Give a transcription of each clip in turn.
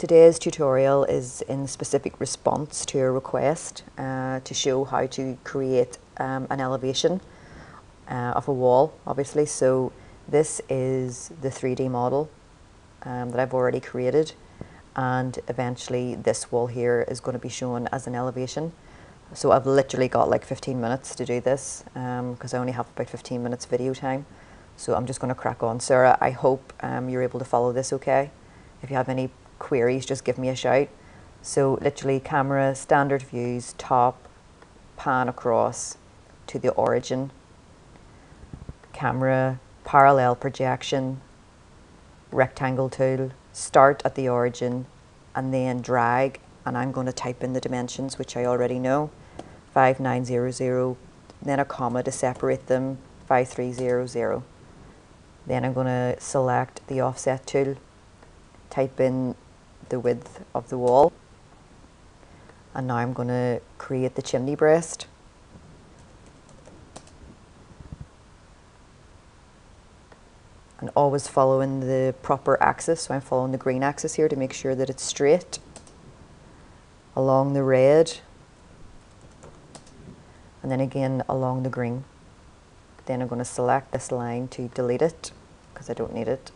Today's tutorial is in specific response to a request uh, to show how to create um, an elevation uh, of a wall, obviously. So this is the 3D model um, that I've already created and eventually this wall here is going to be shown as an elevation. So I've literally got like 15 minutes to do this because um, I only have about 15 minutes video time. So I'm just going to crack on. Sarah, I hope um, you're able to follow this okay. If you have any queries, just give me a shout. So literally camera, standard views, top, pan across to the origin, camera, parallel projection, rectangle tool, start at the origin and then drag. And I'm going to type in the dimensions which I already know. 5900 then a comma to separate them 5300 then I'm going to select the offset tool type in the width of the wall. And now I'm going to create the chimney breast. And always following the proper axis. So I'm following the green axis here to make sure that it's straight. Along the red. And then again along the green. Then I'm going to select this line to delete it because I don't need it.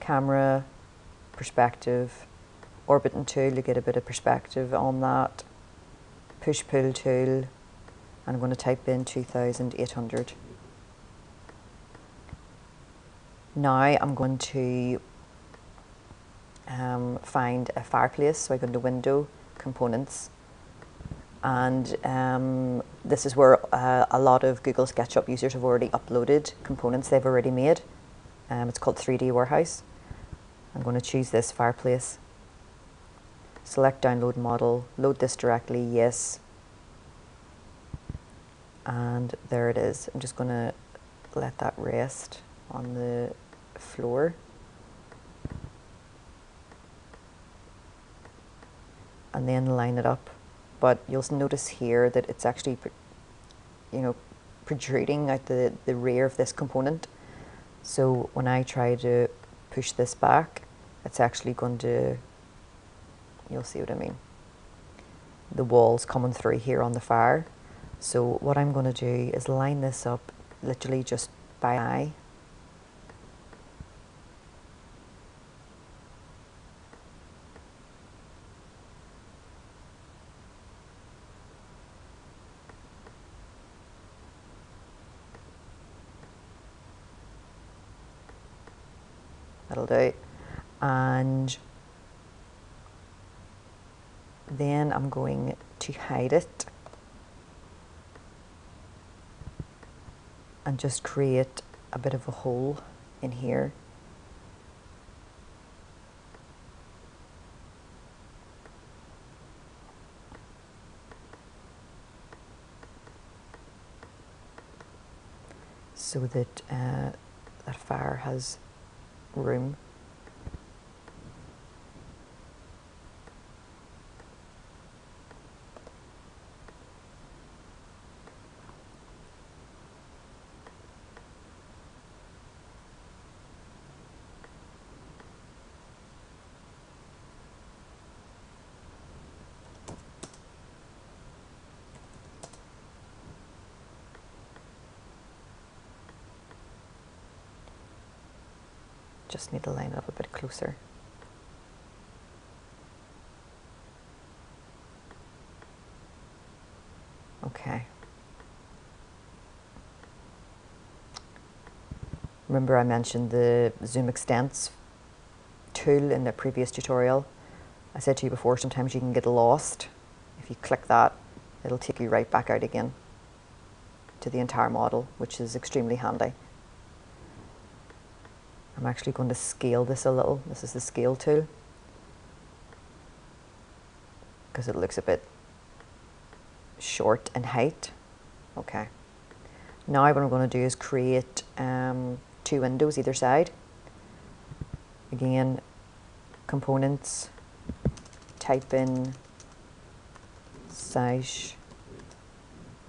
Camera, perspective, orbiting tool to get a bit of perspective on that, push pull tool, and I'm going to type in 2800. Now I'm going to um, find a fireplace, so I go into Window, Components, and um, this is where uh, a lot of Google SketchUp users have already uploaded components they've already made. Um, it's called 3D Warehouse. I'm going to choose this fireplace select download model, load this directly, yes. And there it is. I'm just going to let that rest on the floor. And then line it up. But you'll notice here that it's actually, you know, protruding out the, the rear of this component. So when I try to push this back, it's actually going to You'll see what I mean. The walls coming through here on the fire. So what I'm going to do is line this up literally just by eye. That'll do. And then I'm going to hide it and just create a bit of a hole in here. so that uh, that fire has room Just need to line it up a bit closer. Okay. Remember I mentioned the Zoom Extents tool in the previous tutorial. I said to you before, sometimes you can get lost. If you click that, it'll take you right back out again to the entire model, which is extremely handy. I'm actually going to scale this a little. This is the scale tool because it looks a bit short in height. Okay. Now what I'm going to do is create um, two windows either side. Again, components, type in size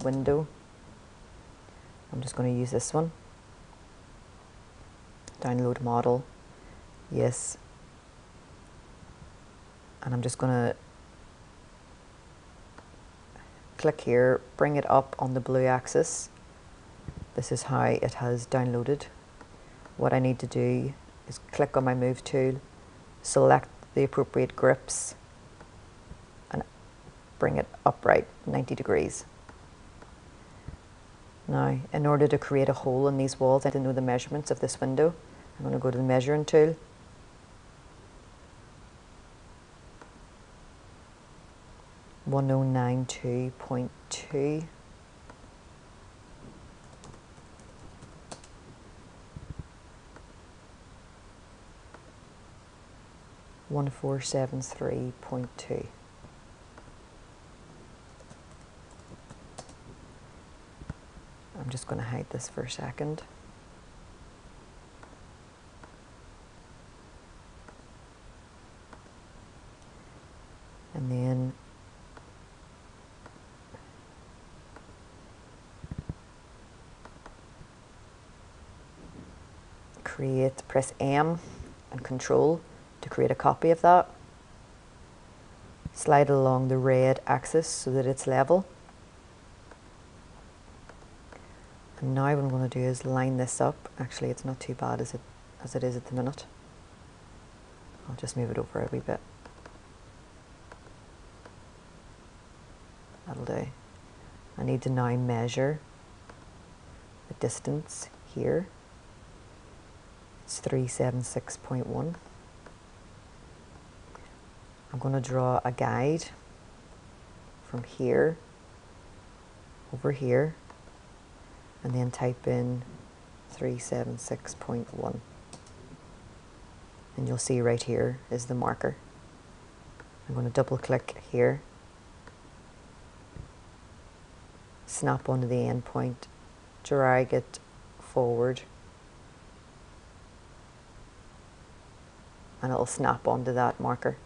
window. I'm just going to use this one download model, yes. and I'm just going to click here, bring it up on the blue axis. This is how it has downloaded. What I need to do is click on my move tool, select the appropriate grips and bring it upright 90 degrees. Now, in order to create a hole in these walls, I need to know the measurements of this window. I'm going to go to the measuring tool. One oh nine two point two. One four seven three point two. I'm just going to hide this for a second. And then create, press M and Control to create a copy of that. Slide along the red axis so that it's level. And now what I'm going to do is line this up. Actually, it's not too bad as it, as it is at the minute. I'll just move it over a wee bit. That'll do. I need to now measure the distance here. It's 376.1. I'm going to draw a guide from here over here and then type in 376.1 and you'll see right here is the marker. I'm going to double click here, snap onto the end point, drag it forward and it'll snap onto that marker.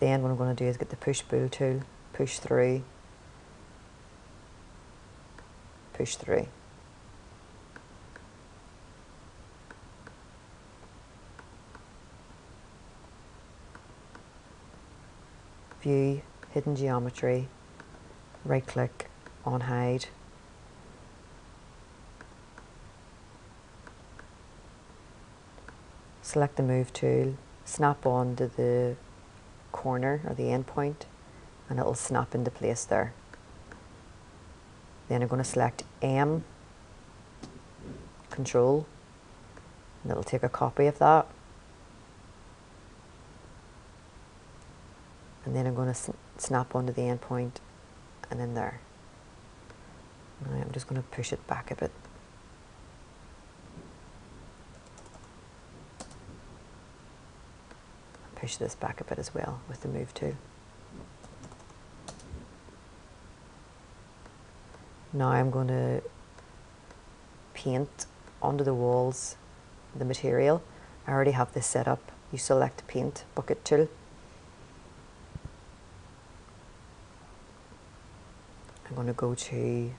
Then what I'm going to do is get the push pull tool, push through push through. View, hidden geometry, right click on hide. Select the move tool, snap on to the corner or the end point and it will snap into place there. Then I'm going to select M, Control, and it'll take a copy of that. And then I'm going to snap onto the end point and in there. Right, I'm just going to push it back a bit. Push this back a bit as well with the move tool. Now I'm going to paint onto the walls the material. I already have this set up. You select paint bucket tool. I'm going to go to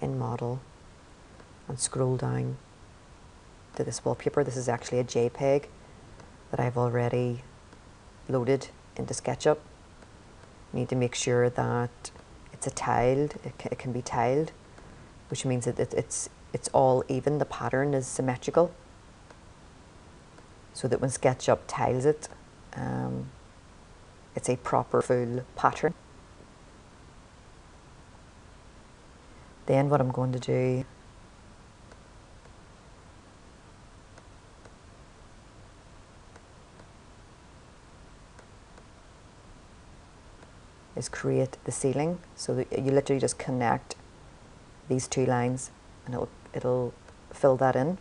in model and scroll down to this wallpaper. This is actually a JPEG that I've already loaded into SketchUp. Need to make sure that it's a tiled, it, it can be tiled, which means that it, it's, it's all even, the pattern is symmetrical. So that when SketchUp tiles it, um, it's a proper full pattern. Then what I'm going to do is create the ceiling. So that you literally just connect these two lines and it'll, it'll fill that in.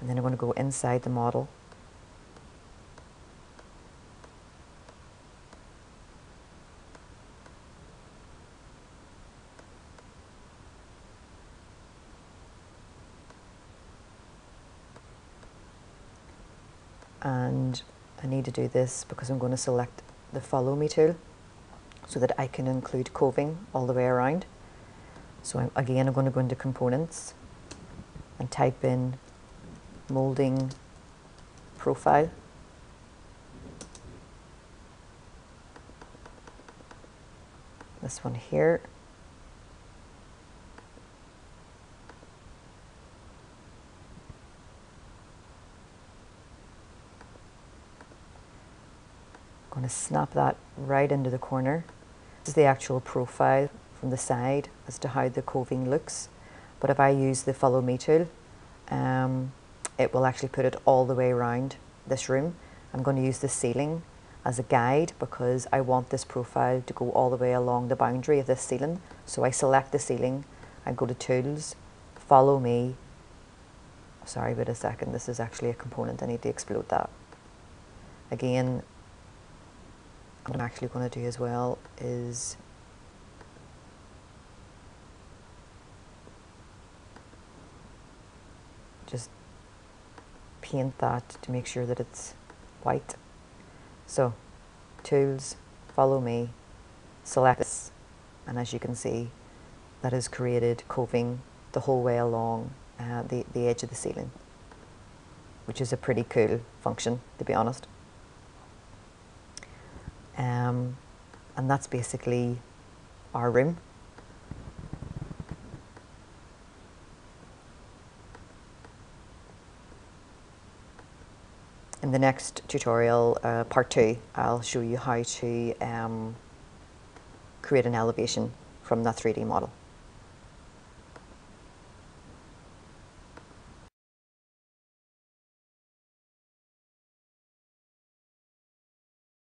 And then I'm going to go inside the model and I need to do this because I'm going to select the follow me tool so that I can include coving all the way around. So I'm, again I'm going to go into components and type in molding profile. This one here. To snap that right into the corner. This is the actual profile from the side as to how the coving looks. But if I use the follow me tool, um, it will actually put it all the way around this room. I'm going to use the ceiling as a guide because I want this profile to go all the way along the boundary of this ceiling. So I select the ceiling, I go to tools, follow me. Sorry, wait a second, this is actually a component, I need to explode that. Again, what I'm actually going to do as well is just paint that to make sure that it's white. So, tools, follow me, select this, and as you can see, that has created coving the whole way along uh, the, the edge of the ceiling, which is a pretty cool function, to be honest. Um, and that's basically our room. In the next tutorial, uh, part two, I'll show you how to um, create an elevation from that 3D model.